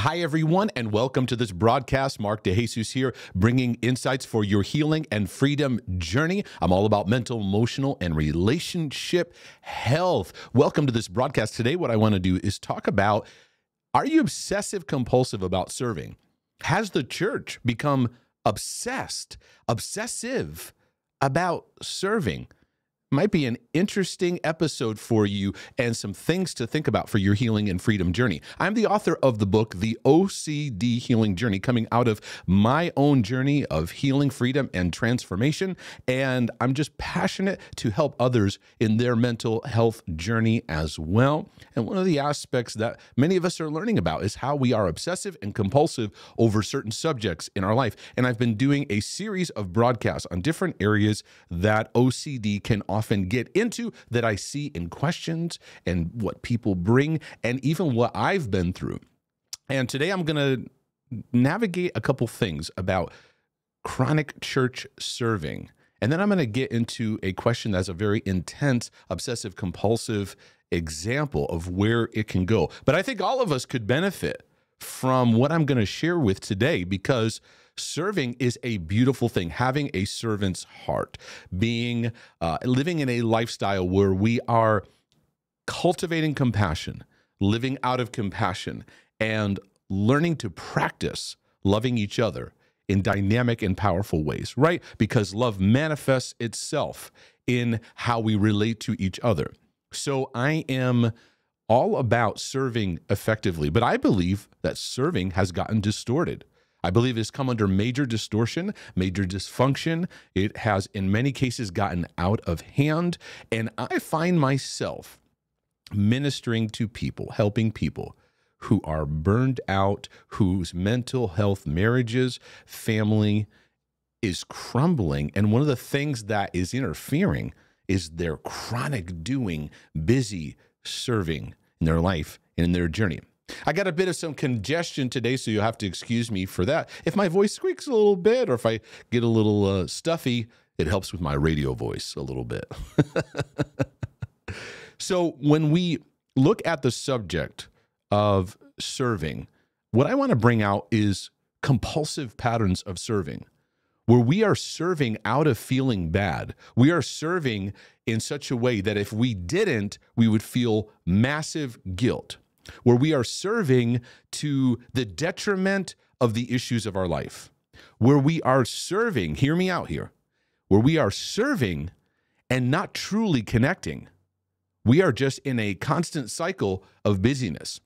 Hi, everyone, and welcome to this broadcast. Mark DeJesus here, bringing insights for your healing and freedom journey. I'm all about mental, emotional, and relationship health. Welcome to this broadcast. Today, what I want to do is talk about are you obsessive compulsive about serving? Has the church become obsessed, obsessive about serving? Might be an interesting episode for you and some things to think about for your healing and freedom journey. I'm the author of the book, The OCD Healing Journey, coming out of my own journey of healing, freedom, and transformation. And I'm just passionate to help others in their mental health journey as well. And one of the aspects that many of us are learning about is how we are obsessive and compulsive over certain subjects in our life. And I've been doing a series of broadcasts on different areas that OCD can offer often get into that I see in questions and what people bring, and even what I've been through. And today I'm going to navigate a couple things about chronic church serving. And then I'm going to get into a question that's a very intense, obsessive compulsive example of where it can go. But I think all of us could benefit from what I'm going to share with today because serving is a beautiful thing. Having a servant's heart, being uh, living in a lifestyle where we are cultivating compassion, living out of compassion, and learning to practice loving each other in dynamic and powerful ways, right? Because love manifests itself in how we relate to each other. So I am all about serving effectively, but I believe that serving has gotten distorted. I believe it's come under major distortion, major dysfunction. It has, in many cases, gotten out of hand. And I find myself ministering to people, helping people who are burned out, whose mental health, marriages, family is crumbling. And one of the things that is interfering is their chronic doing, busy serving in their life and in their journey. I got a bit of some congestion today, so you'll have to excuse me for that. If my voice squeaks a little bit or if I get a little uh, stuffy, it helps with my radio voice a little bit. so, when we look at the subject of serving, what I want to bring out is compulsive patterns of serving, where we are serving out of feeling bad. We are serving in such a way that if we didn't, we would feel massive guilt where we are serving to the detriment of the issues of our life, where we are serving, hear me out here, where we are serving and not truly connecting. We are just in a constant cycle of busyness.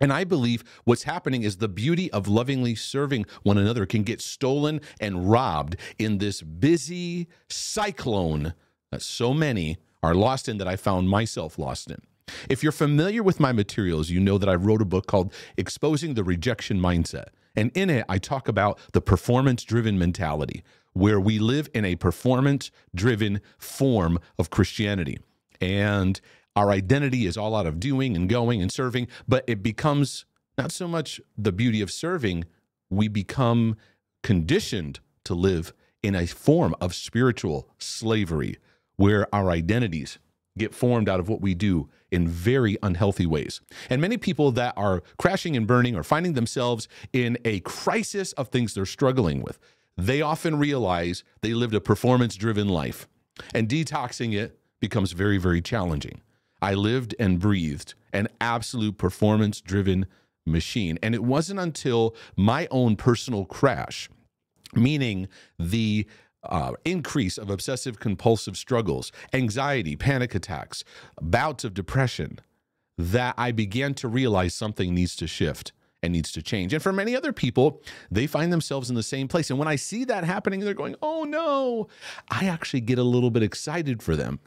And I believe what's happening is the beauty of lovingly serving one another can get stolen and robbed in this busy cyclone that so many are lost in, that I found myself lost in. If you're familiar with my materials, you know that I wrote a book called Exposing the Rejection Mindset. And in it, I talk about the performance driven mentality, where we live in a performance driven form of Christianity. And our identity is all out of doing and going and serving, but it becomes not so much the beauty of serving, we become conditioned to live in a form of spiritual slavery where our identities get formed out of what we do in very unhealthy ways. And many people that are crashing and burning or finding themselves in a crisis of things they're struggling with, they often realize they lived a performance driven life. And detoxing it becomes very, very challenging. I lived and breathed an absolute performance driven machine. And it wasn't until my own personal crash, meaning the uh, increase of obsessive compulsive struggles, anxiety, panic attacks, bouts of depression, that I began to realize something needs to shift and needs to change. And for many other people, they find themselves in the same place. And when I see that happening, they're going, oh no, I actually get a little bit excited for them.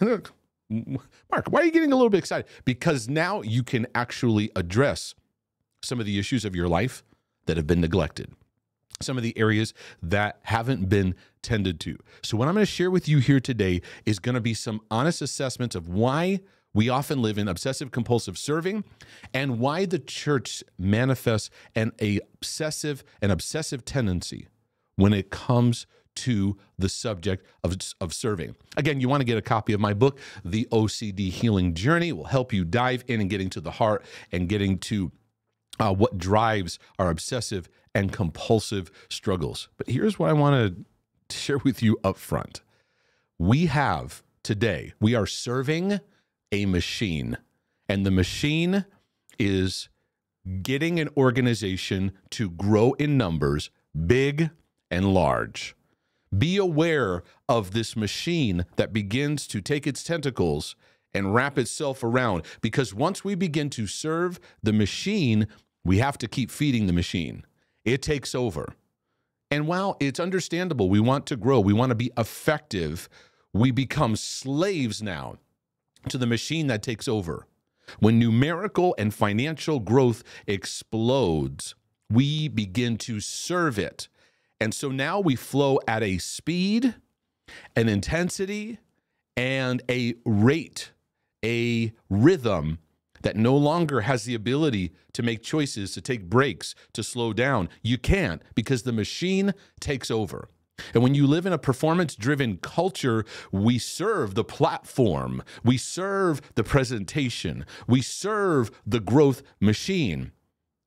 Mark, why are you getting a little bit excited? Because now you can actually address some of the issues of your life that have been neglected some of the areas that haven't been tended to. So, what I'm going to share with you here today is going to be some honest assessments of why we often live in obsessive compulsive serving and why the church manifests an obsessive an obsessive tendency when it comes to the subject of, of serving. Again, you want to get a copy of my book, The OCD Healing Journey. It will help you dive in and getting to the heart and getting to uh, what drives our obsessive and compulsive struggles. But here's what I want to share with you up front. We have today, we are serving a machine, and the machine is getting an organization to grow in numbers, big and large. Be aware of this machine that begins to take its tentacles and wrap itself around because once we begin to serve the machine, we have to keep feeding the machine. It takes over. And while it's understandable, we want to grow, we want to be effective, we become slaves now to the machine that takes over. When numerical and financial growth explodes, we begin to serve it. And so now we flow at a speed, an intensity, and a rate, a rhythm that no longer has the ability to make choices, to take breaks, to slow down. You can't because the machine takes over. And when you live in a performance driven culture, we serve the platform, we serve the presentation, we serve the growth machine.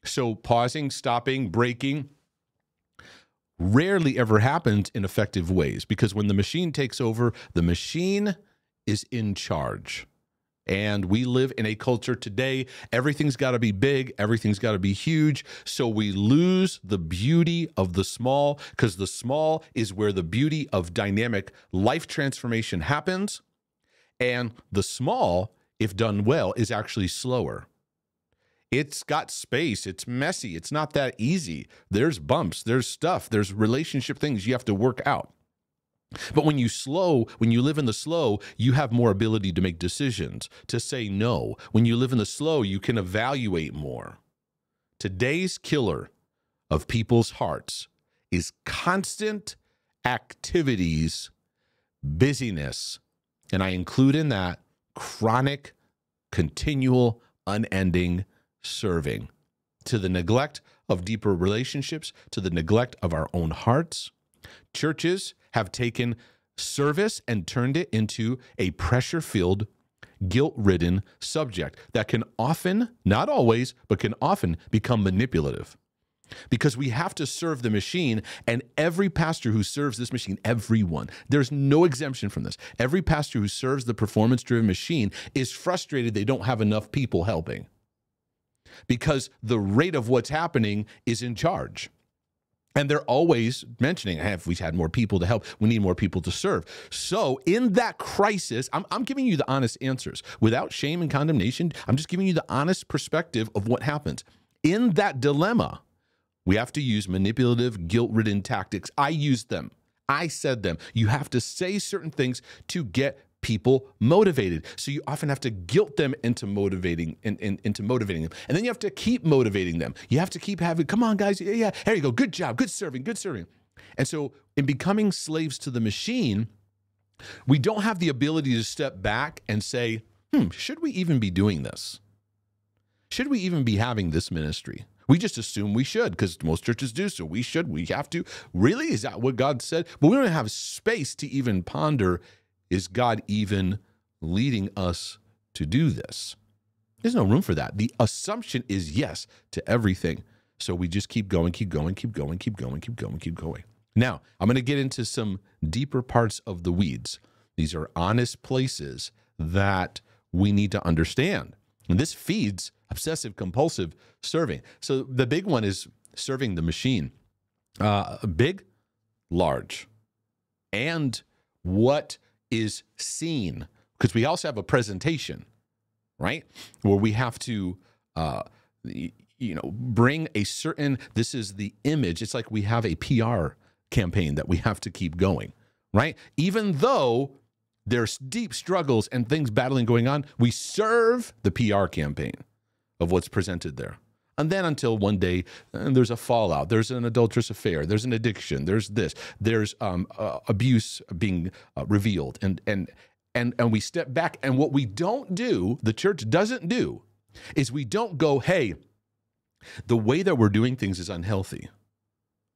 So pausing, stopping, breaking rarely ever happens in effective ways because when the machine takes over, the machine is in charge. And we live in a culture today, everything's got to be big, everything's got to be huge. So we lose the beauty of the small because the small is where the beauty of dynamic life transformation happens. And the small, if done well, is actually slower. It's got space. It's messy. It's not that easy. There's bumps, there's stuff, there's relationship things you have to work out. But when you slow, when you live in the slow, you have more ability to make decisions, to say no. When you live in the slow, you can evaluate more. Today's killer of people's hearts is constant activities, busyness, and I include in that chronic, continual, unending serving to the neglect of deeper relationships, to the neglect of our own hearts. Churches have taken service and turned it into a pressure filled, guilt ridden subject that can often, not always, but can often become manipulative. Because we have to serve the machine, and every pastor who serves this machine, everyone, there's no exemption from this. Every pastor who serves the performance driven machine is frustrated they don't have enough people helping because the rate of what's happening is in charge. And they're always mentioning, hey, if we had more people to help, we need more people to serve. So, in that crisis, I'm, I'm, giving you the honest answers without shame and condemnation. I'm just giving you the honest perspective of what happens. In that dilemma, we have to use manipulative, guilt ridden tactics. I used them, I said them. You have to say certain things to get people motivated. So you often have to guilt them into motivating in, in, into motivating them. And then you have to keep motivating them. You have to keep having, come on, guys, yeah, yeah, here you go. Good job, good serving, good serving. And so in becoming slaves to the machine, we don't have the ability to step back and say, hmm, should we even be doing this? Should we even be having this ministry? We just assume we should because most churches do. So we should, we have to. Really? Is that what God said? But we don't have space to even ponder is God even leading us to do this? There's no room for that. The assumption is yes to everything. So we just keep going, keep going, keep going, keep going, keep going, keep going. Now, I'm going to get into some deeper parts of the weeds. These are honest places that we need to understand. And this feeds obsessive compulsive serving. So the big one is serving the machine. Uh, big, large. And what is seen because we also have a presentation, right? Where we have to, uh, you know, bring a certain, this is the image. It's like we have a PR campaign that we have to keep going, right? Even though there's deep struggles and things battling going on, we serve the PR campaign of what's presented there. And then until one day uh, there's a fallout, there's an adulterous affair, there's an addiction, there's this, there's um, uh, abuse being uh, revealed, and and and and we step back. And what we don't do, the church doesn't do, is we don't go, hey, the way that we're doing things is unhealthy.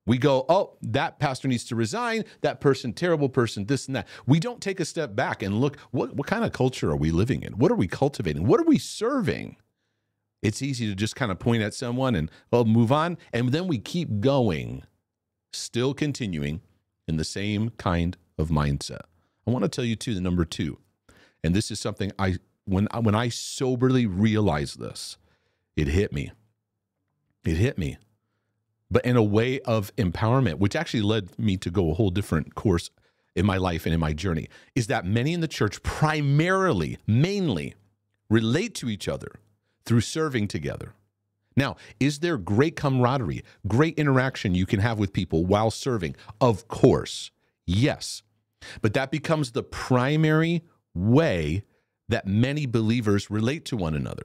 We go, oh, that pastor needs to resign, that person, terrible person, this and that. We don't take a step back and look, what, what kind of culture are we living in? What are we cultivating? What are we serving? It's easy to just kind of point at someone and, well, move on. And then we keep going, still continuing in the same kind of mindset. I want to tell you, too, the number two, and this is something I, when, when I soberly realized this, it hit me. It hit me. But in a way of empowerment, which actually led me to go a whole different course in my life and in my journey, is that many in the church primarily, mainly relate to each other through serving together. Now, is there great camaraderie, great interaction you can have with people while serving? Of course, yes. But that becomes the primary way that many believers relate to one another.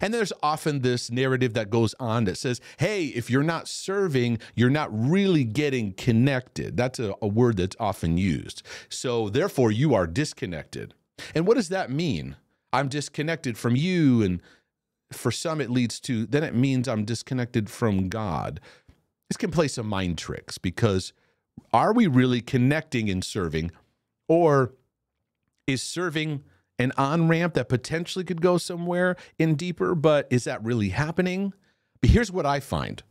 And there's often this narrative that goes on that says, hey, if you're not serving, you're not really getting connected. That's a, a, word that's often used. So therefore, you are disconnected. And what does that mean? I'm disconnected from you. And for some, it leads to, then it means I'm disconnected from God. This can play some mind tricks because are we really connecting and serving? Or is serving an on ramp that potentially could go somewhere in deeper, but is that really happening? But here's what I find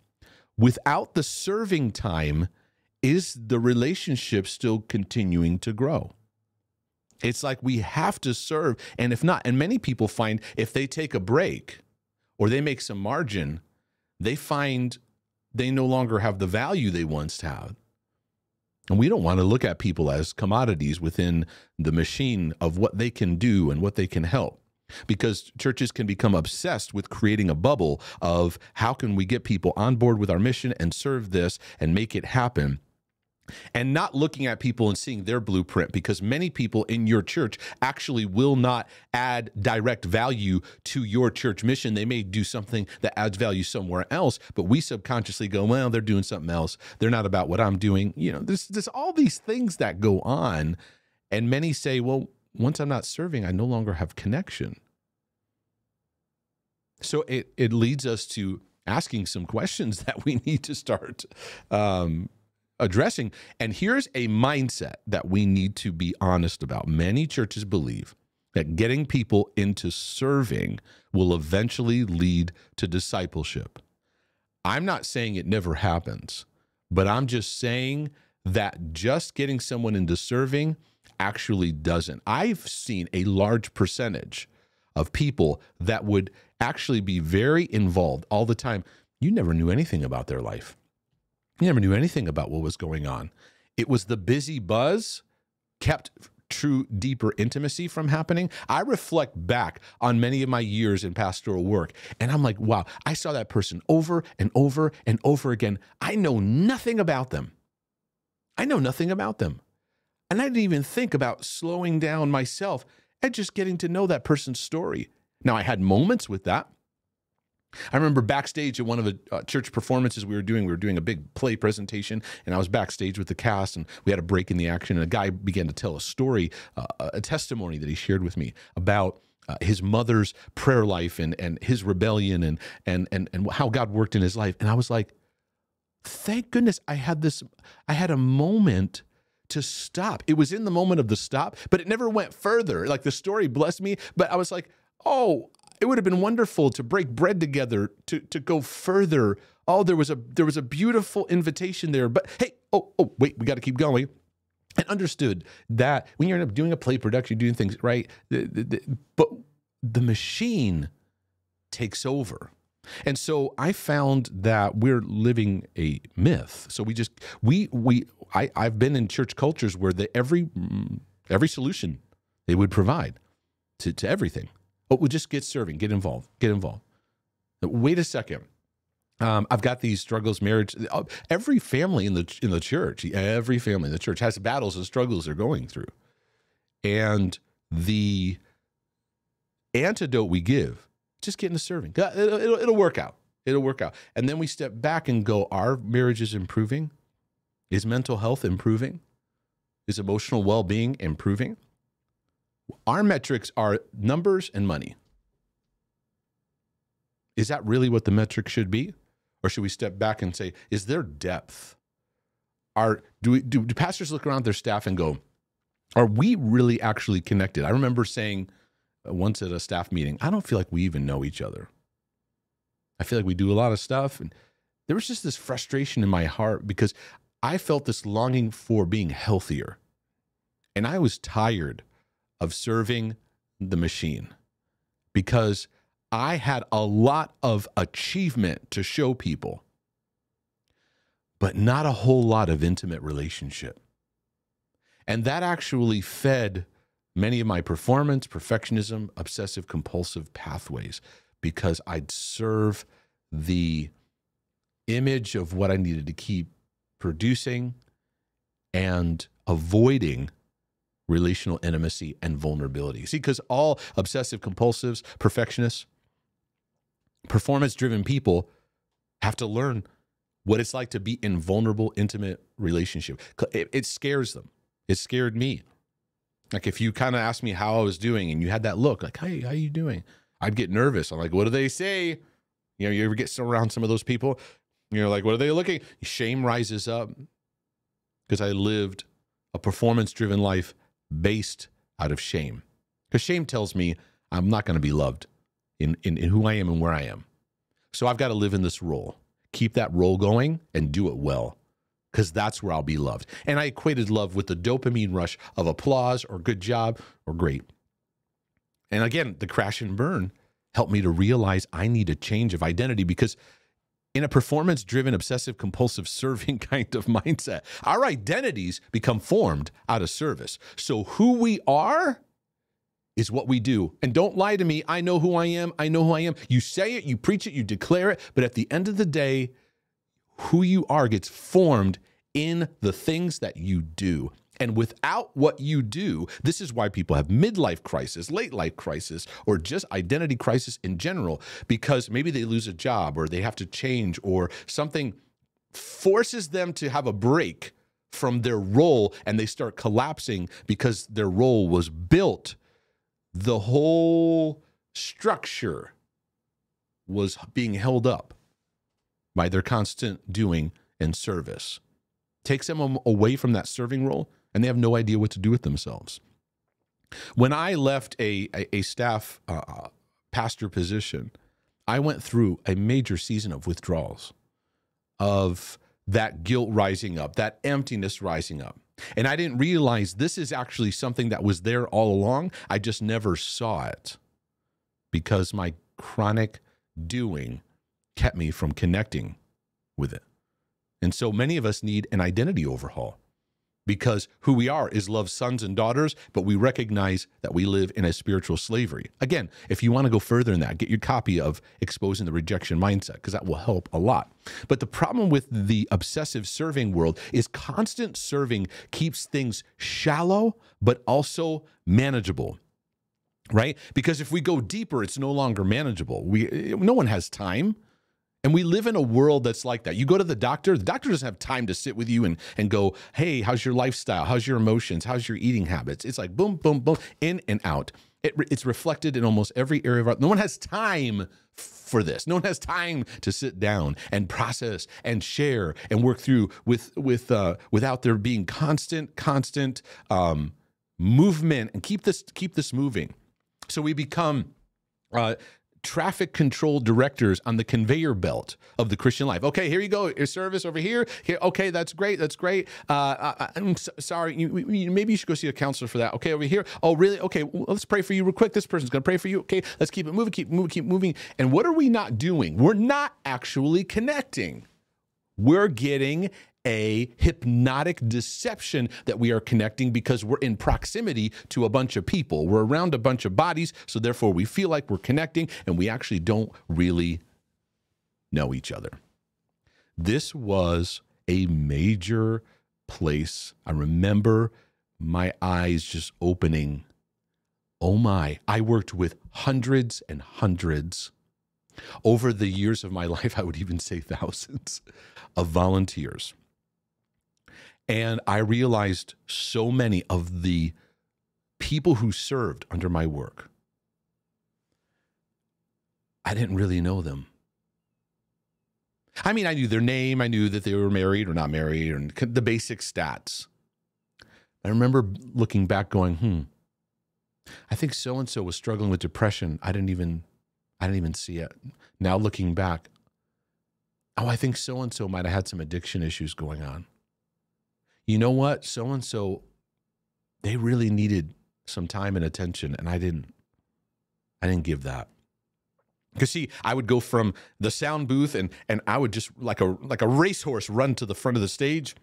without the serving time, is the relationship still continuing to grow? It's like we have to serve. And if not, and many people find if they take a break or they make some margin, they find they no longer have the value they once had. And we don't want to look at people as commodities within the machine of what they can do and what they can help. Because churches can become obsessed with creating a bubble of how can we get people on board with our mission and serve this and make it happen and not looking at people and seeing their blueprint because many people in your church actually will not add direct value to your church mission. They may do something that adds value somewhere else, but we subconsciously go, well, they're doing something else. They're not about what I'm doing. You know, there's, there's all these things that go on. And many say, well, once I'm not serving, I no longer have connection. So it, it leads us to asking some questions that we need to start um, addressing. And here's a mindset that we need to be honest about. Many churches believe that getting people into serving will eventually lead to discipleship. I'm not saying it never happens, but I'm just saying that just getting someone into serving actually doesn't. I've seen a large percentage of people that would actually be very involved all the time. You never knew anything about their life. You never knew anything about what was going on. It was the busy buzz kept true deeper intimacy from happening. I reflect back on many of my years in pastoral work and I'm like, wow, I saw that person over and over and over again. I know nothing about them. I know nothing about them. And I didn't even think about slowing down myself and just getting to know that person's story. Now, I had moments with that. I remember backstage at one of the uh, church performances we were doing, we were doing a big play presentation, and I was backstage with the cast, and we had a break in the action, and a guy began to tell a story, uh, a testimony that he shared with me about uh, his mother's prayer life and and his rebellion and and and and how God worked in his life, and I was like, thank goodness I had this, I had a moment to stop. It was in the moment of the stop, but it never went further. Like the story blessed me, but I was like, oh, it would have been wonderful to break bread together, to to go further. Oh, there was a there was a beautiful invitation there. But hey, oh, oh, wait, we got to keep going. And understood that when you're end up doing a play production, doing things right, the, the, the, but the machine takes over. And so I found that we're living a myth. So we just we we I I've been in church cultures where the every mm, every solution they would provide to to everything Oh, we'll just get serving, get involved, get involved. Wait a second. Um, I've got these struggles, marriage. Uh, every family in the in the church, every family in the church has battles and struggles they're going through, and the antidote we give, just get into serving. Uh, it'll, it'll, it'll work out. It'll work out. And then we step back and go, our marriage is improving. Is mental health improving? Is emotional well being improving? Our metrics are numbers and money. Is that really what the metric should be? Or should we step back and say, is there depth? Are do we do, do pastors look around their staff and go, are we really actually connected? I remember saying uh, once at a staff meeting, I don't feel like we even know each other. I feel like we do a lot of stuff. And there was just this frustration in my heart because I felt this longing for being healthier. And I was tired of serving the machine because I had a lot of achievement to show people, but not a whole lot of intimate relationship. And that actually fed many of my performance, perfectionism, obsessive compulsive pathways because I'd serve the image of what I needed to keep producing and avoiding relational intimacy and vulnerability. See, because all obsessive compulsives, perfectionists, performance driven people have to learn what it's like to be in vulnerable, intimate relationship. It, it scares them. It scared me. Like if you kind of asked me how I was doing and you had that look, like, hey, how you doing? I'd get nervous. I'm like, what do they say? You know, you ever get around some of those people? You're like, what are they looking? Shame rises up because I lived a performance driven life based out of shame. Because shame tells me I'm not going to be loved in, in, in who I am and where I am. So I've got to live in this role, keep that role going and do it well because that's where I'll be loved. And I equated love with the dopamine rush of applause or good job or great. And again, the crash and burn helped me to realize I need a change of identity because in a performance driven, obsessive compulsive serving kind of mindset, our identities become formed out of service. So who we are is what we do. And don't lie to me. I know who I am. I know who I am. You say it, you preach it, you declare it. But at the end of the day, who you are gets formed in the things that you do. And without what you do, this is why people have midlife crisis, late life crisis, or just identity crisis in general, because maybe they lose a job or they have to change or something forces them to have a break from their role and they start collapsing because their role was built. The whole structure was being held up by their constant doing and service. Takes them away from that serving role and they have no idea what to do with themselves. When I left a, a, a staff uh, uh, pastor position, I went through a major season of withdrawals, of that guilt rising up, that emptiness rising up. And I didn't realize this is actually something that was there all along. I just never saw it because my chronic doing kept me from connecting with it. And so many of us need an identity overhaul because who we are is love sons and daughters, but we recognize that we live in a spiritual slavery. Again, if you want to go further in that, get your copy of Exposing the Rejection Mindset, because that will help a lot. But the problem with the obsessive serving world is constant serving keeps things shallow, but also manageable right because if we go deeper it's no longer manageable we no one has time and we live in a world that's like that. You go to the doctor, the doctor doesn't have time to sit with you and, and go, hey, how's your lifestyle? How's your emotions? How's your eating habits? It's like boom, boom, boom, in and out. It, it's reflected in almost every area of our, no one has time for this. No one has time to sit down and process and share and work through with, with, uh, without there being constant, constant, um, movement and keep this, keep this moving. So we become, uh, traffic control directors on the conveyor belt of the Christian life. Okay, here you go. Your service over here. Here. Okay, that's great. That's great. Uh, I, am so, sorry. You, you, maybe you should go see a counselor for that. Okay, over here. Oh, really? Okay, well, let's pray for you real quick. This person's going to pray for you. Okay, let's keep it moving. Keep moving. Keep moving. And what are we not doing? We're not actually connecting. We're getting a hypnotic deception that we are connecting because we're in proximity to a bunch of people. We're around a bunch of bodies, so therefore we feel like we're connecting and we actually don't really know each other. This was a major place. I remember my eyes just opening. Oh my, I worked with hundreds and hundreds. Over the years of my life, I would even say thousands of volunteers and I realized so many of the people who served under my work, I didn't really know them. I mean, I knew their name, I knew that they were married or not married, and the basic stats. I remember looking back going, hmm, I think so and so was struggling with depression. I didn't even I didn't even see it. Now looking back, Oh, I think so and so might have had some addiction issues going on. You know what? So and so, they really needed some time and attention, and I didn't. I didn't give that. Because see, I would go from the sound booth and and I would just like a like a racehorse run to the front of the stage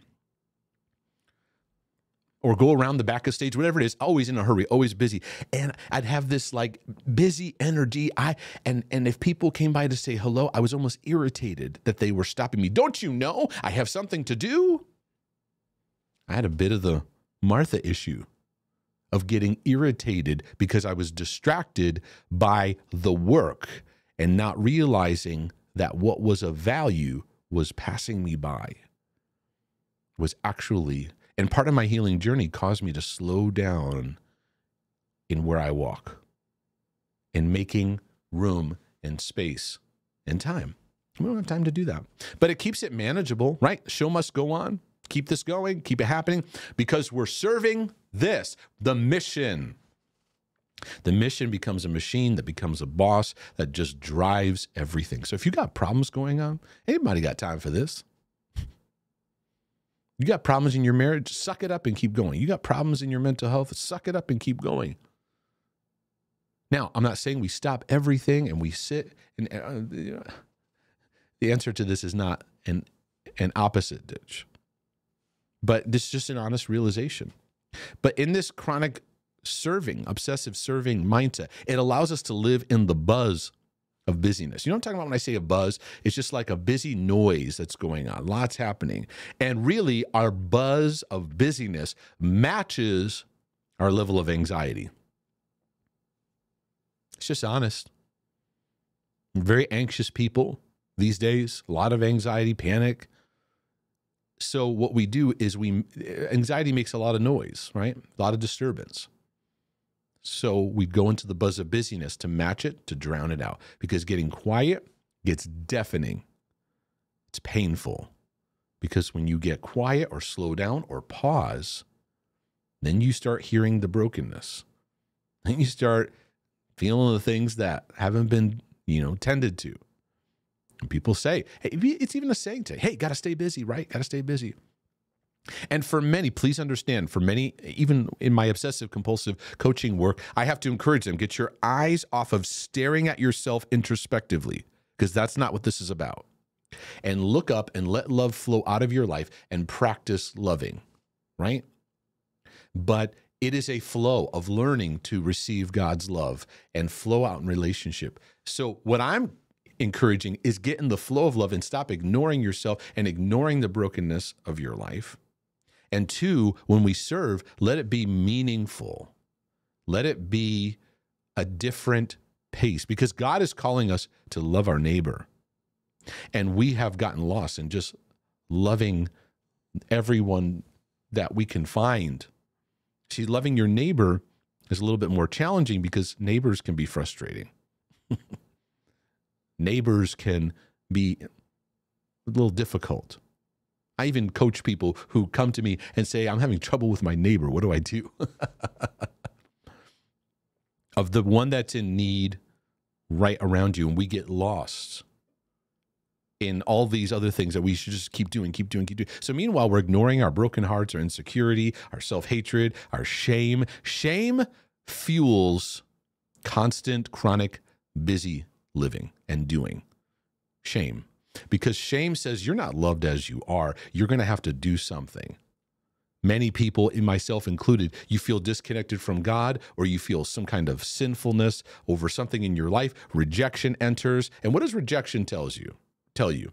or go around the back of stage, whatever it is, always in a hurry, always busy. And I'd have this like busy energy. I and and if people came by to say hello, I was almost irritated that they were stopping me. Don't you know I have something to do? I had a bit of the Martha issue of getting irritated because I was distracted by the work and not realizing that what was of value was passing me by, was actually, and part of my healing journey caused me to slow down in where I walk in making room and space and time. We don't have time to do that. But it keeps it manageable, right? Show must go on. Keep this going, keep it happening because we're serving this, the mission. The mission becomes a machine that becomes a boss that just drives everything. So if you got problems going on, anybody got time for this? You got problems in your marriage, suck it up and keep going. You got problems in your mental health, suck it up and keep going. Now, I'm not saying we stop everything and we sit and uh, the answer to this is not an an opposite ditch. But this is just an honest realization. But in this chronic serving, obsessive serving mindset. It allows us to live in the buzz of busyness. You know what I'm talking about when I say a buzz? It's just like a busy noise that's going on, lots happening. And really, our buzz of busyness matches our level of anxiety. It's just honest. Very anxious people these days, a lot of anxiety, panic. So, what we do is we, anxiety makes a lot of noise, right? A lot of disturbance. So we go into the buzz of busyness to match it, to drown it out. Because getting quiet gets deafening. It's painful. Because when you get quiet or slow down or pause, then you start hearing the brokenness. Then you start feeling the things that haven't been, you know, tended to. And people say, hey, it's even a saying to, hey, got to stay busy, right? Got to stay busy. And for many, please understand, for many, even in my obsessive compulsive coaching work, I have to encourage them get your eyes off of staring at yourself introspectively, because that's not what this is about. And look up and let love flow out of your life and practice loving, right? But it is a flow of learning to receive God's love and flow out in relationship. So, what I'm encouraging is get in the flow of love and stop ignoring yourself and ignoring the brokenness of your life and two, when we serve, let it be meaningful. Let it be a different pace because God is calling us to love our neighbor. And we have gotten lost in just loving everyone that we can find. See, loving your neighbor is a little bit more challenging because neighbors can be frustrating. neighbors can be a little difficult. I even coach people who come to me and say, I'm having trouble with my neighbor. What do I do? of the one that's in need right around you, and we get lost in all these other things that we should just keep doing, keep doing, keep doing. So, meanwhile, we're ignoring our broken hearts, our insecurity, our self hatred, our shame. Shame fuels constant, chronic, busy living and doing. Shame because shame says you're not loved as you are. You're going to have to do something. Many people, in myself included, you feel disconnected from God or you feel some kind of sinfulness over something in your life. Rejection enters. And what does rejection tells you? Tell you?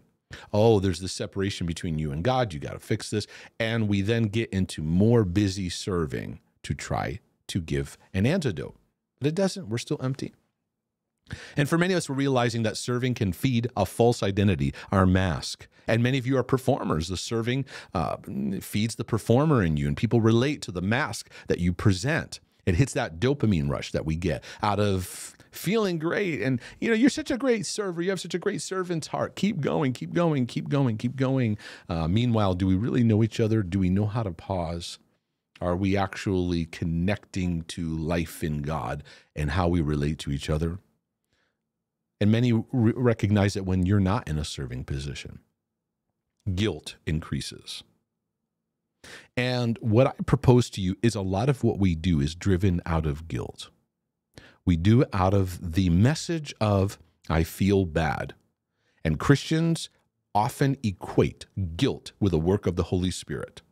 Oh, there's this separation between you and God. You got to fix this. And we then get into more busy serving to try to give an antidote. But it doesn't. We're still empty. And for many of us, we're realizing that serving can feed a false identity, our mask. And many of you are performers. The serving uh, feeds the performer in you, and people relate to the mask that you present. It hits that dopamine rush that we get out of feeling great. And, you know, you're such a great server. You have such a great servant's heart. Keep going, keep going, keep going, keep going. Uh, meanwhile, do we really know each other? Do we know how to pause? Are we actually connecting to life in God and how we relate to each other? And many re- recognize it when you're not in a serving position. guilt increases. And what I propose to you is a lot of what we do is driven out of guilt. We do it out of the message of, I feel bad. And Christians often equate guilt with a work of the Holy Spirit.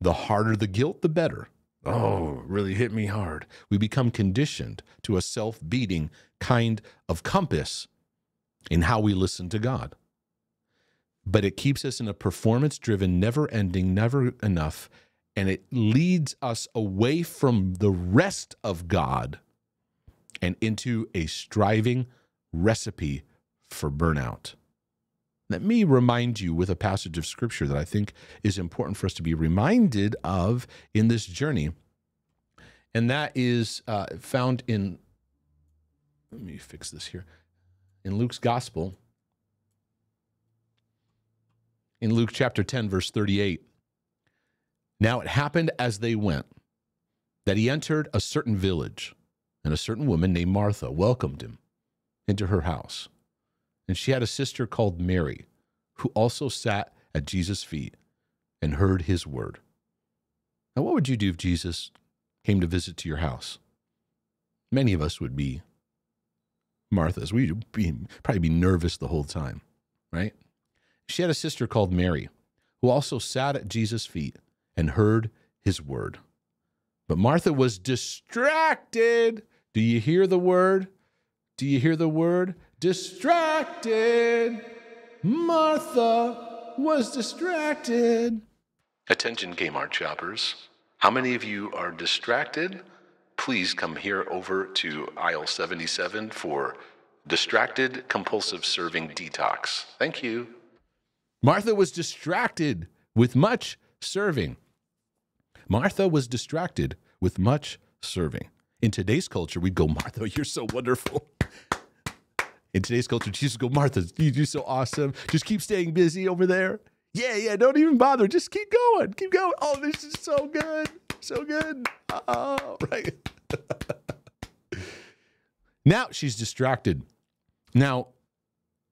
The harder the guilt, the better. Oh, really hit me hard. We become conditioned to a self beating kind of compass in how we listen to God. But it keeps us in a performance driven, never ending, never enough, and it leads us away from the rest of God and into a striving recipe for burnout. Let me remind you with a passage of scripture that I think is important for us to be reminded of in this journey. And that is uh, found in, let me fix this here, in Luke's gospel, in Luke chapter 10, verse 38. Now it happened as they went that he entered a certain village, and a certain woman named Martha welcomed him into her house. And she had a sister called Mary, who also sat at Jesus' feet and heard his word. Now, what would you do if Jesus came to visit to your house? Many of us would be Martha's. We'd be, probably be nervous the whole time, right? She had a sister called Mary, who also sat at Jesus' feet and heard his word. But Martha was distracted. Do you hear the word? Do you hear the word? Distracted. Martha was distracted. Attention, Kmart shoppers. How many of you are distracted? Please come here over to aisle 77 for distracted compulsive serving detox. Thank you. Martha was distracted with much serving. Martha was distracted with much serving. In today's culture, we'd go, Martha, you're so wonderful. In today's culture, Jesus go, Martha, you're so awesome. Just keep staying busy over there. Yeah, yeah, don't even bother. Just keep going. Keep going. Oh, this is so good. So good. Oh, right. now she's distracted. Now,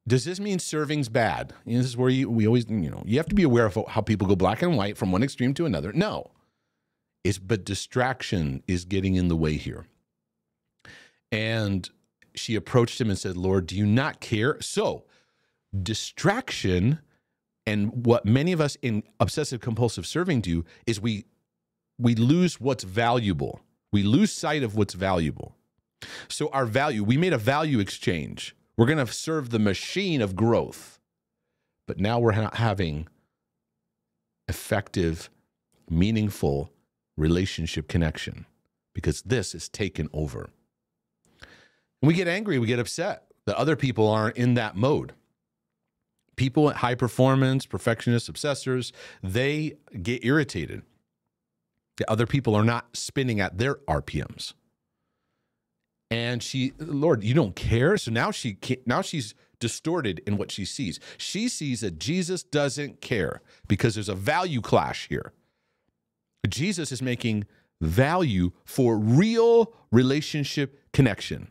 does this mean serving's bad? You know, this is where you, we always, you know, you have to be aware of how people go black and white from one extreme to another. No. It's, but distraction is getting in the way here. And she approached him and said, Lord, do you not care? So, distraction and what many of us in obsessive compulsive serving do is we we lose what's valuable. We lose sight of what's valuable. So our value, we made a value exchange. We're going to serve the machine of growth. But now we're not having effective, meaningful relationship connection because this is taken over. We get angry, we get upset that other people aren't in that mode. People at high performance, perfectionists, obsessors, they get irritated that other people are not spinning at their RPMs. And she, Lord, you don't care. So now she can now she's distorted in what she sees. She sees that Jesus doesn't care because there's a value clash here. Jesus is making value for real relationship connection.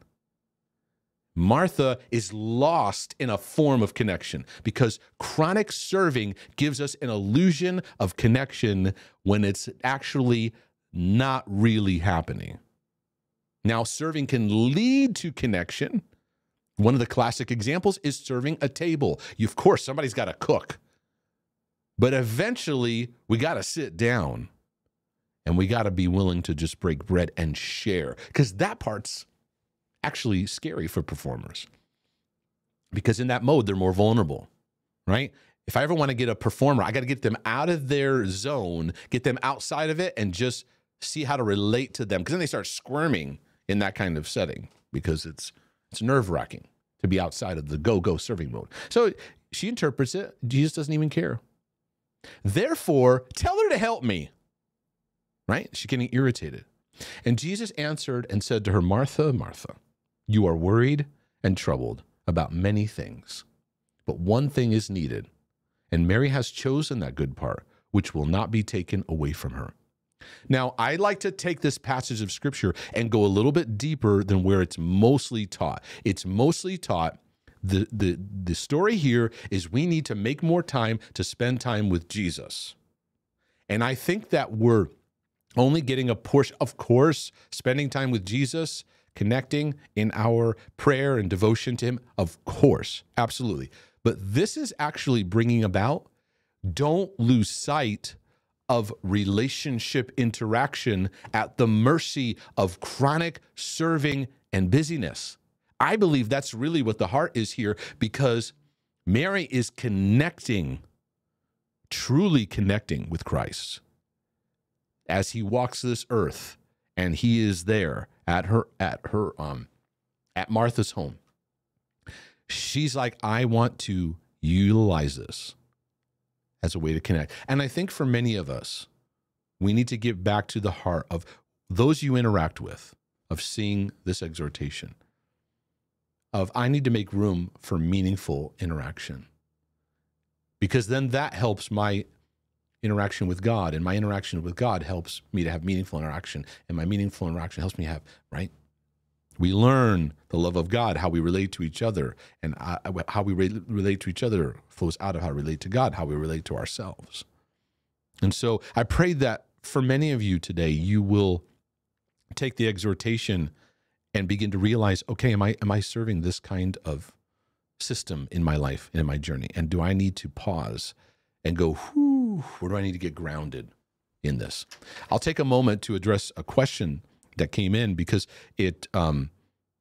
Martha is lost in a form of connection because chronic serving gives us an illusion of connection when it's actually not really happening. Now, serving can lead to connection. One of the classic examples is serving a table. You, of course, somebody's got to cook, but eventually we got to sit down and we got to be willing to just break bread and share because that part's actually scary for performers. Because in that mode they're more vulnerable right? If i ever want to get a performer i got to get them out of their zone get them outside of it and just see how to relate to them. Because then they start squirming in that kind of setting because it's it's nerve-wracking to be outside of the go-go serving mode. So she interprets it jesus doesn't even care. Therefore tell her to help me right? She's getting irritated. And jesus answered and said to her martha martha you are worried and troubled about many things, but one thing is needed, and Mary has chosen that good part, which will not be taken away from her. Now, I like to take this passage of scripture and go a little bit deeper than where it's mostly taught. It's mostly taught The, the, the story here is we need to make more time to spend time with Jesus. And I think that we're only getting a portion, of course, spending time with Jesus, connecting in our prayer and devotion to Him, of course, absolutely. But this is actually bringing about, don't lose sight of relationship interaction at the mercy of chronic serving and busyness. I believe that's really what the heart is here because Mary is connecting, truly connecting with Christ as he walks this earth and he is there at her at her um at Martha's home. She's like I want to utilize this as a way to connect. And I think for many of us, we need to get back to the heart of those you interact with, of seeing this exhortation, of I need to make room for meaningful interaction. Because then that helps my interaction with God, and my interaction with God helps me to have meaningful interaction, and my meaningful interaction helps me have, right? We learn the love of God, how we relate to each other, and uh, how we relate to each other flows out of how we relate to God, how we relate to ourselves. And so I pray that for many of you today, you will take the exhortation and begin to realize, okay, am I am I serving this kind of system in my life in my journey? And do I need to pause and go, where do I need to get grounded in this? I'll take a moment to address a question that came in because it um,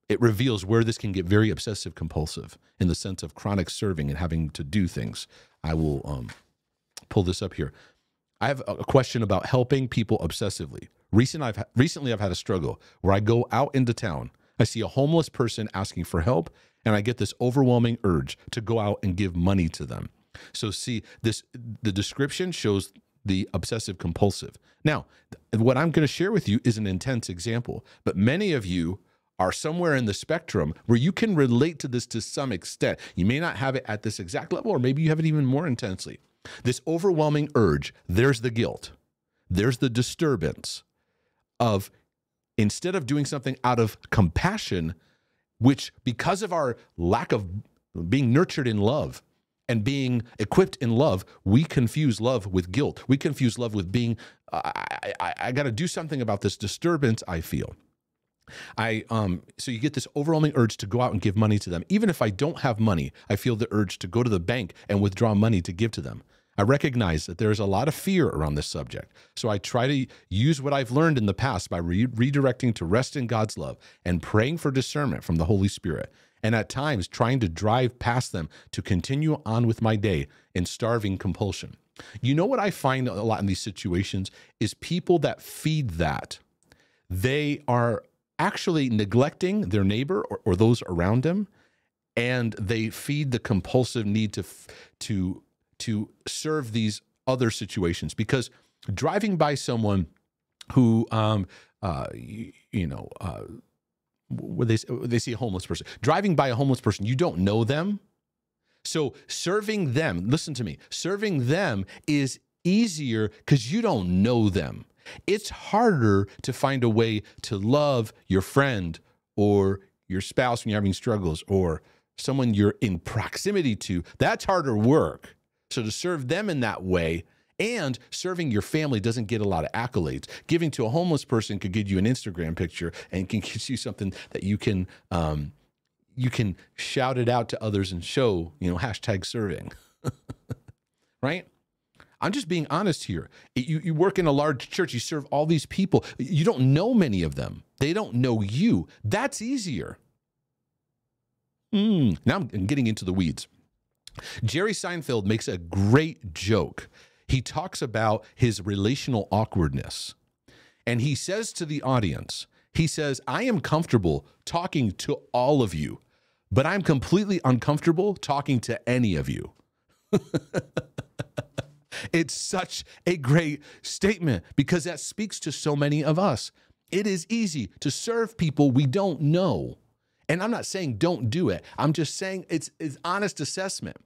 it reveals where this can get very obsessive compulsive in the sense of chronic serving and having to do things. I will um, pull this up here. I have a question about helping people obsessively. Recent I've recently I've had a struggle where I go out into town, I see a homeless person asking for help, and I get this overwhelming urge to go out and give money to them. So see this the description shows the obsessive compulsive. Now, what I'm going to share with you is an intense example, but many of you are somewhere in the spectrum where you can relate to this to some extent. You may not have it at this exact level, or maybe you have it even more intensely. This overwhelming urge, there's the guilt, there's the disturbance of instead of doing something out of compassion, which because of our lack of being nurtured in love, and being equipped in love, we confuse love with guilt. We confuse love with being, I, I, I got to do something about this disturbance I feel. I um so you get this overwhelming urge to go out and give money to them. Even if I don't have money, I feel the urge to go to the bank and withdraw money to give to them. I recognize that there is a lot of fear around this subject. So I try to use what I've learned in the past by re- redirecting to rest in God's love and praying for discernment from the Holy Spirit and at times trying to drive past them to continue on with my day in starving compulsion. You know what I find a lot in these situations is people that feed that, they are actually neglecting their neighbor or, or those around them, and they feed the compulsive need to to to serve these other situations because driving by someone who um, uh, you, you know uh, when they they see a homeless person driving by a homeless person, you don't know them. So serving them, listen to me, serving them is easier because you don't know them. It's harder to find a way to love your friend or your spouse when you're having struggles or someone you're in proximity to. That's harder work. So to serve them in that way and serving your family doesn't get a lot of accolades. Giving to a homeless person could get you an Instagram picture and can get you something that you can um, you can shout it out to others and show, you know, hashtag serving. right? I'm just being honest here. You, you work in a large church, you serve all these people. You don't know many of them, they don't know you. That's easier. Mm. Now I'm getting into the weeds. Jerry Seinfeld makes a great joke he talks about his relational awkwardness. And he says to the audience, he says, I am comfortable talking to all of you, but I'm completely uncomfortable talking to any of you. it's such a great statement because that speaks to so many of us. It is easy to serve people we don't know. And I'm not saying don't do it. I'm just saying it's it's honest assessment.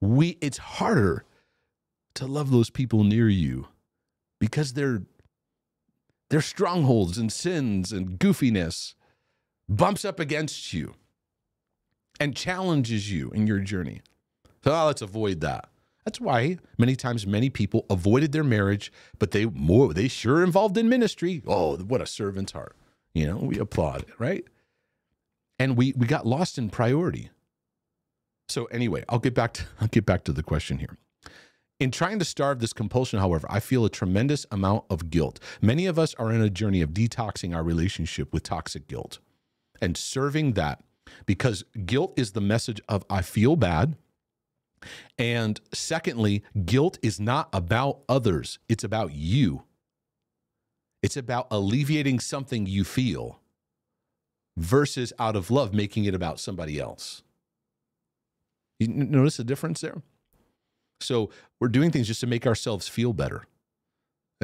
We it's harder to love those people near you because they're their strongholds and sins and goofiness bumps up against you. and challenges you in your journey. So oh, let's avoid that. That's why many times many people avoided their marriage, but they more they sure involved in ministry. Oh, what a servant's heart. You know, we applaud, it, right? And we we got lost in priority. So anyway, I'll get back to I'll get back to the question here. In trying to starve this compulsion, however, I feel a tremendous amount of guilt. Many of us are in a journey of detoxing our relationship with toxic guilt and serving that because guilt is the message of I feel bad. And secondly, guilt is not about others, it's about you. It's about alleviating something you feel versus out of love making it about somebody else. You notice the difference there? So we're doing things just to make ourselves feel better.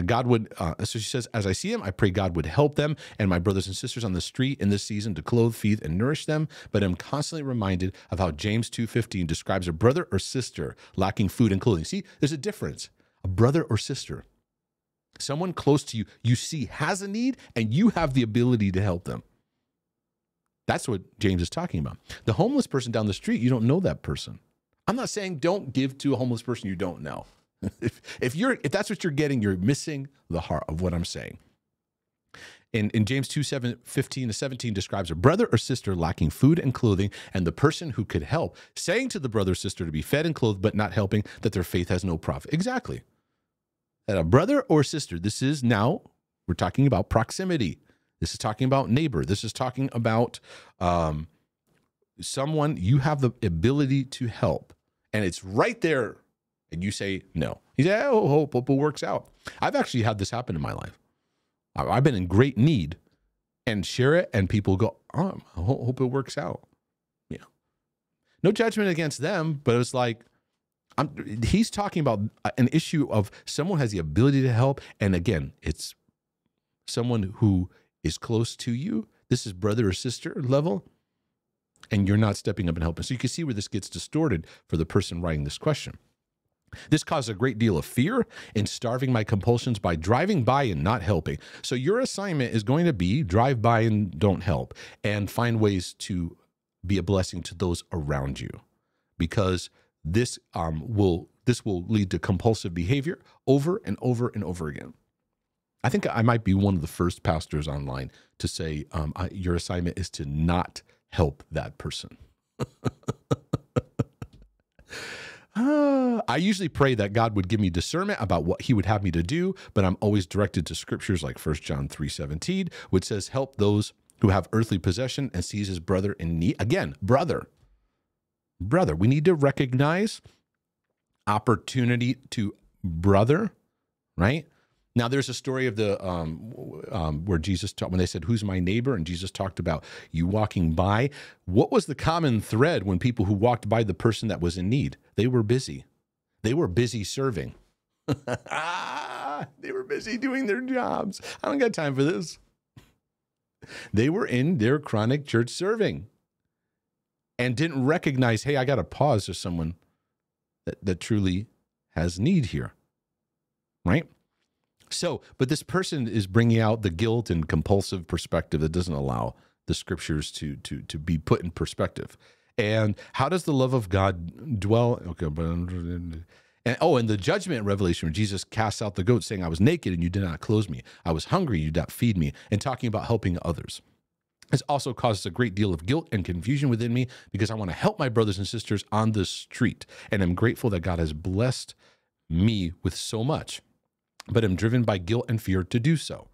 God would, uh, so she says, as I see him, I pray God would help them and my brothers and sisters on the street in this season to clothe, feed, and nourish them. But I'm constantly reminded of how James 2.15 describes a brother or sister lacking food and clothing. See, there's a difference. A brother or sister, someone close to you, you see has a need and you have the ability to help them. That's what James is talking about. The homeless person down the street, you don't know that person. I'm not saying don't give to a homeless person you don't know. if, if you're if that's what you're getting, you're missing the heart of what I'm saying. In, in James 2 7, 15 to 17 describes a brother or sister lacking food and clothing, and the person who could help, saying to the brother or sister to be fed and clothed, but not helping, that their faith has no profit. Exactly. That a brother or sister, this is now, we're talking about proximity. This is talking about neighbor. This is talking about um, someone you have the ability to help, and it's right there, and you say no. He say, "Oh, hope, hope it works out." I've actually had this happen in my life. I've been in great need, and share it, and people go, "Oh, I hope it works out." Yeah, no judgment against them, but it's like. I'm, he's talking about an issue of someone has the ability to help, and again, it's someone who is close to you. This is brother or sister level. And you're not stepping up and helping. So you can see where this gets distorted for the person writing this question. This caused a great deal of fear in starving my compulsions by driving by and not helping. So your assignment is going to be drive by and don't help and find ways to be a blessing to those around you because this um, will this will lead to compulsive behavior over and over and over again. I think I might be one of the first pastors online to say um, I, your assignment is to not help that person. uh, I usually pray that God would give me discernment about what he would have me to do, but I'm always directed to scriptures like 1 John 3:17, which says help those who have earthly possession and sees his brother in need. Again, brother. Brother, we need to recognize opportunity to brother, right? Now, there's a story of the um, um, where Jesus taught when they said, "Who's my neighbor?" and Jesus talked about you walking by. What was the common thread when people who walked by the person that was in need? They were busy. They were busy serving. they were busy doing their jobs. I don't got time for this. They were in their chronic church serving and didn't recognize, hey, I got to pause to someone that, that truly has need here. Right? So, but this person is bringing out the guilt and compulsive perspective that doesn't allow the scriptures to to to be put in perspective. And how does the love of God dwell? Okay, but and oh, and the judgment revelation where Jesus casts out the goat, saying, "I was naked and you did not clothe me; I was hungry, you did not feed me," and talking about helping others. This also causes a great deal of guilt and confusion within me because I want to help my brothers and sisters on the street, and I'm grateful that God has blessed me with so much but am driven by guilt and fear to do so.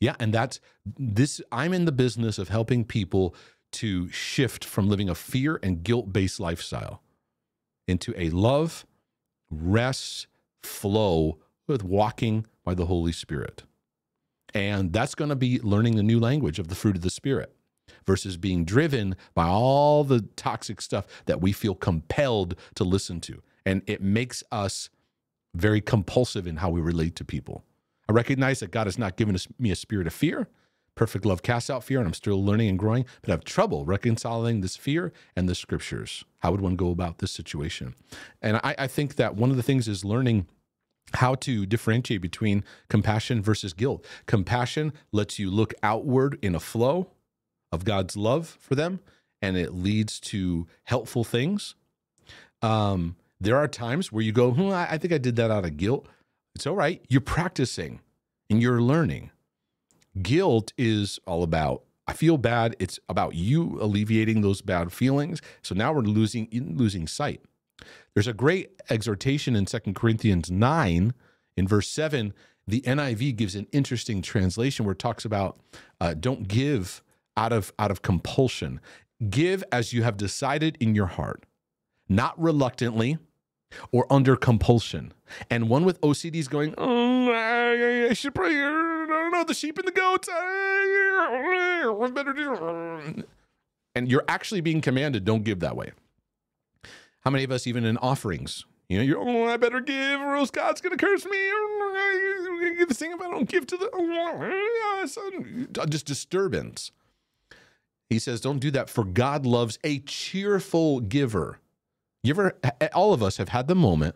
Yeah, and that's this I'm in the business of helping people to shift from living a fear and guilt-based lifestyle into a love, rest, flow with walking by the Holy Spirit. And that's going to be learning the new language of the fruit of the Spirit versus being driven by all the toxic stuff that we feel compelled to listen to. And it makes us very compulsive in how we relate to people. I recognize that God has not given us, me a spirit of fear. Perfect love casts out fear, and I'm still learning and growing, but I have trouble reconciling this fear and the scriptures. How would one go about this situation? And I, I think that one of the things is learning how to differentiate between compassion versus guilt. Compassion lets you look outward in a flow of God's love for them, and it leads to helpful things. Um, there are times where you go, hmm, I think I did that out of guilt. It's all right. You're practicing and you're learning. Guilt is all about I feel bad. It's about you alleviating those bad feelings. So now we're losing losing sight. There's a great exhortation in Second Corinthians 9 in verse 7. The NIV gives an interesting translation where it talks about uh, don't give out of out of compulsion. Give as you have decided in your heart, not reluctantly or under compulsion. And one with OCD is going, oh, I should probably, I don't know, the sheep and the goats. I better do. And you're actually being commanded, don't give that way. How many of us, even in offerings, you know, you're, oh, I better give or else God's going to curse me. Mm, Get this thing if I don't give to the, just disturbance. He says, don't do that, for God loves a cheerful giver. You ever, all of us have had the moment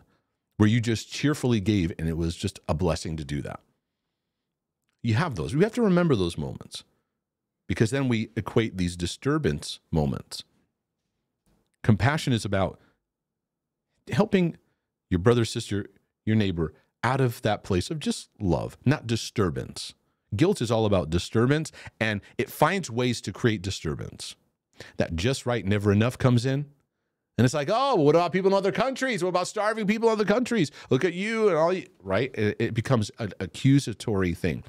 where you just cheerfully gave and it was just a blessing to do that. You have those. We have to remember those moments because then we equate these disturbance moments. Compassion is about helping your brother, sister, your neighbor out of that place of just love, not disturbance. Guilt is all about disturbance and it finds ways to create disturbance. That just right, never enough comes in and it's like, oh, what about people in other countries? What about starving people in other countries? Look at you and all you, right? It, it becomes an accusatory thing.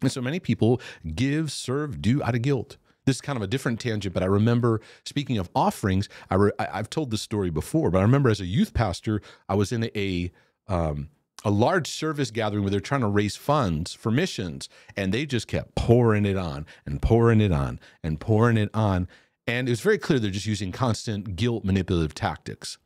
And so many people give, serve, do out of guilt. This is kind of a different tangent, but I remember speaking of offerings, I re, I, have told this story before, but I remember as a youth pastor, I was in a, um, a large service gathering where they're trying to raise funds for missions, and they just kept pouring it on and pouring it on and pouring it on. And it was very clear they're just using constant guilt manipulative tactics.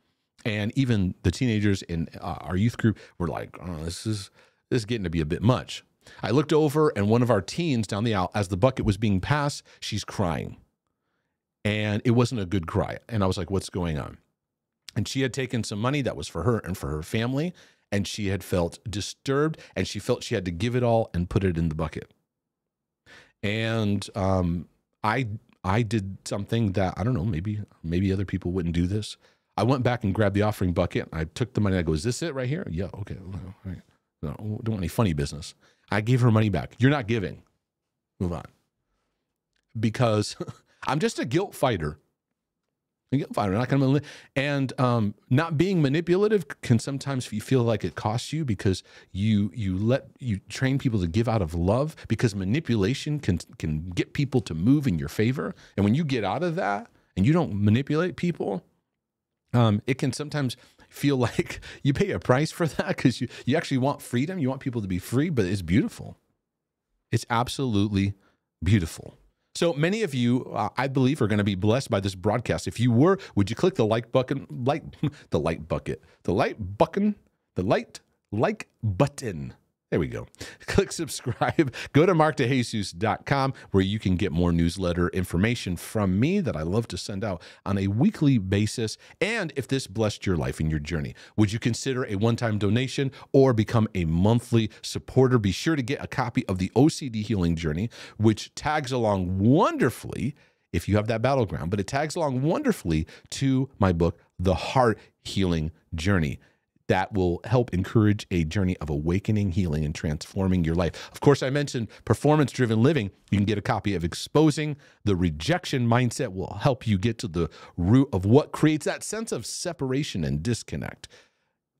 And even the teenagers in uh, our youth group were like, oh, this is this is getting to be a bit much. I looked over and one of our teens down the aisle, as the bucket was being passed, she's crying. And it wasn't a good cry. And I was like, what's going on? And she had taken some money that was for her and for her family. And she had felt disturbed and she felt she had to give it all and put it in the bucket. And um, I I did something that I don't know, maybe maybe other people wouldn't do this. I went back and grabbed the offering bucket. I took the money. I go, is this it right here? Yeah, okay. No, don't want any funny business. I gave her money back. You're not giving. Move on. Because I'm just a guilt fighter. We're not going to. And um, not being manipulative can sometimes you feel like it costs you because you you let you train people to give out of love because manipulation can can get people to move in your favor. And when you get out of that and you don't manipulate people, um, it can sometimes feel like you pay a price for that because you you actually want freedom. You want people to be free, but it's beautiful. It's absolutely beautiful. So many of you, uh, I believe, are going to be blessed by this broadcast. If you were, would you click the like button, like the light bucket, the light button, the light like button there we go. Click subscribe. Go to markdejesus.com where you can get more newsletter information from me that I love to send out on a weekly basis. And if this blessed your life in your journey, would you consider a one time donation or become a monthly supporter? Be sure to get a copy of the OCD Healing Journey, which tags along wonderfully if you have that battleground, but it tags along wonderfully to my book, The Heart Healing Journey that will help encourage a journey of awakening, healing, and transforming your life. Of course, I mentioned performance driven living. You can get a copy of Exposing the Rejection Mindset, will help you get to the root of what creates that sense of separation and disconnect.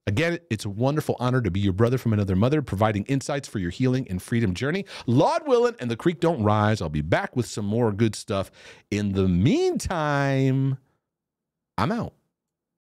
Again, it's a wonderful honor to be your brother from another mother, providing insights for your healing and freedom journey. Lord willing, and the creek don't rise. I'll be back with some more good stuff. In the meantime, I'm out.